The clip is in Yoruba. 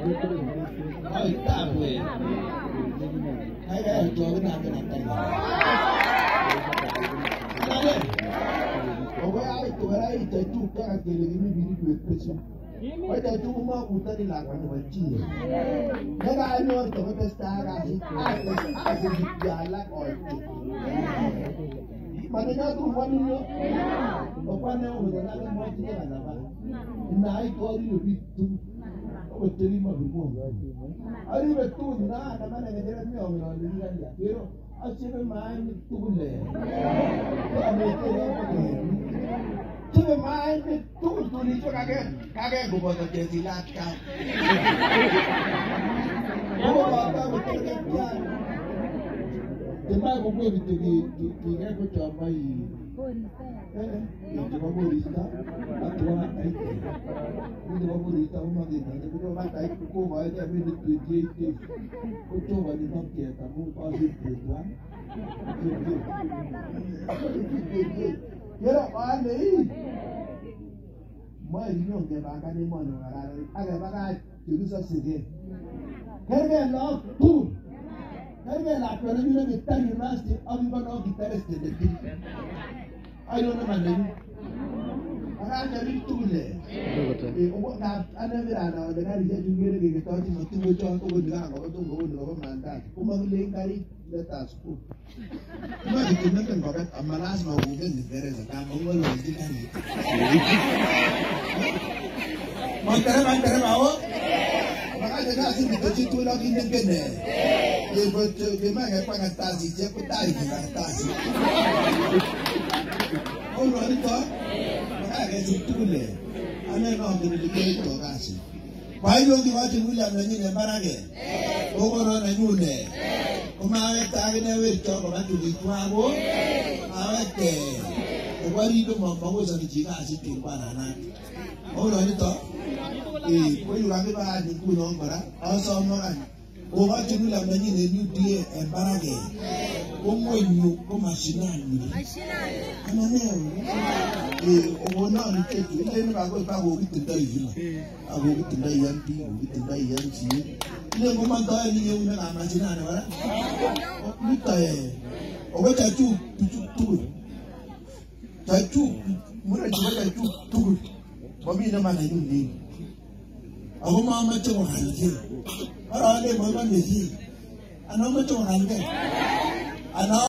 a a 아이 따구에 내가 여기 나한테 났다 ọba ìtọ́ra ìtẹ́jú káàkiri níbi níbi ìpèsè ọjà tó mọ àwùjọ ni làwọn ọmọ jì yẹn nígbà ní ọjọ́ tó tẹsí ara sí àti ìdí alákọọjọ màdéjà tó wọn nínú ọgbà náà wọn lọ lálẹ́ mọ ọjọ́ tó wà lábá ìnáyí kọ ní òbí tó. 것들이 먹고 아니면 또 나가만 애들한테 명령을 이란다 그래서 아침에 많이 뜨군데 집에 많이 뜨군데 가게 가게 고보다 되지 낫다 고보다 되지 낫다 정말 공부에 비해 비해 그 정말 Nilipomuuliza hatua aite, nilipomuuliza umagina, nilipomuuliza aikukuma aita mini creative, kutoba ninoketa mumpazi kutwa, yẹrẹ ọba le yi mọ èyí ní ọgbẹ bá ká ní mọ ọnà ọ̀rá rẹ alẹ bá ká tèmi sọ sèké kẹrìbẹ lọ kú kẹrìbẹ làpẹrẹ yìí lẹbi tẹlifíṣẹ ọbí bọ náà kì tẹlifíṣẹ tẹlifíṣẹ. Ayo ayrona manden ana andaɓi eh, tuɓulle ogo anamiraɗa dagari je jungere gege tawtima tuɓe coon ogodigaga o tunga wondiga fo mandat kumak ley kari letas ku kumaki tumeten koɓet amma lasma wuɓenni feresa kama ngolwasdi kari mantere manterema o bakaje ka sini kecil tu lagi negene. Ibu tu gimana? Kau ngatasi, dia tadi tarik ngatasi. kọ́ bàbá rẹ ti túlẹ̀ alẹ́ náà kò ní kó tọ́ ká sí. wàá yóò di wájú wúlò àná yín lẹ bára rẹ o kọ́rọ́ rẹ yóò lẹ̀ o máa rẹ taari náà wẹ̀ tọ́ kọ́ra tó lè tún àbó máa rẹ tẹ̀ o wáyé ló mọ̀ mọ́ wọ́n sọ̀rọ̀ jìgá àti tó bá rà náà o lọ ní tọ́ ee kó yóò wá bí bá a dùn kú náà gbọ́dá ọ̀sán ọmọ rà la wowacho ni lamanyine ni udie embarage omwenyu omashinanyu ananeo owo naa niketu ileni bakoipa akokitinda iyila akokitinda iyan pi akokitinda iyan chie ile ngomantoe niyeune kamashinane kora nitoe oko chachu pichu tugul chachu mure chebo chachu tugul momine manenyu nini ako mamache kokalkee mara wale mwema mizi anaomba ah, ah, tu mwanaambia